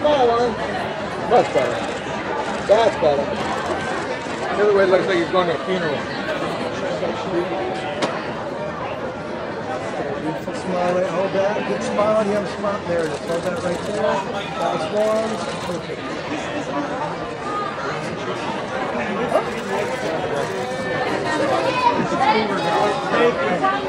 smaller. Much better. That's better. The other way looks like he's going to a funeral. Beautiful. Hold that. Good smile on the other smile. There it is. Hold that right there. Last one. Perfect. Oh.